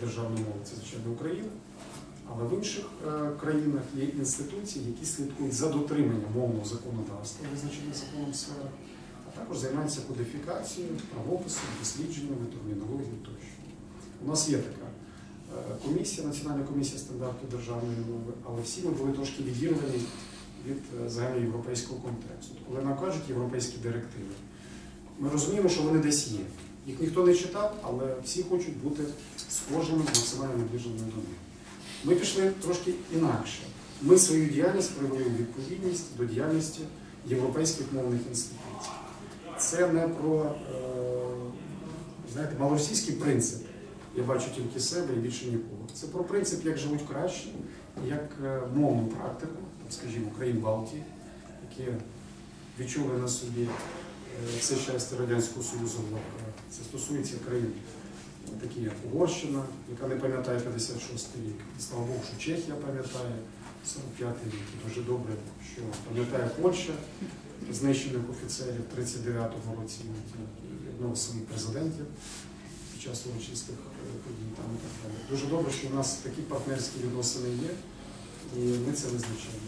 державну мову, це звичайно Україна. Але в інших е, країнах є інституції, які слідкують за дотриманням мовного законодавства, визначених законом сфери, а також займаються кодифікацією, правописом, дослідженнями, термінологією тощо. У нас є така е, комісія, Національна комісія стандарту державної мови, але всі ми були трошки відірвані від е, загальноєвропейського контексту. Коли нам кажуть європейські директиви, ми розуміємо, що вони десь є. Їх ніхто не читав, але всі хочуть бути схожими, максимально наближеними до них. Ми пішли трошки інакше. Ми свою діяльність привели у відповідність до діяльності європейських мовних інституцій. Це не про е, знаєте, малоросійський принцип. Я бачу тільки себе і більше нікого. Це про принцип, як живуть краще, як е, мовну практику, скажімо, країн Балтії, які відчули на собі е, все щастя Радянського Союзу. в. Це стосується країн, е, такі як Угорщина, яка не пам'ятає 56 рік. І слава Богу, що Чехія пам'ятає 45-й рік. І дуже добре, що пам'ятає Польща знищених офіцерів 39-го році і одного з своїх президентів під час урочистих е, подій там і так далі. Дуже добре, що у нас такі партнерські відносини є, і ми це визначаємо.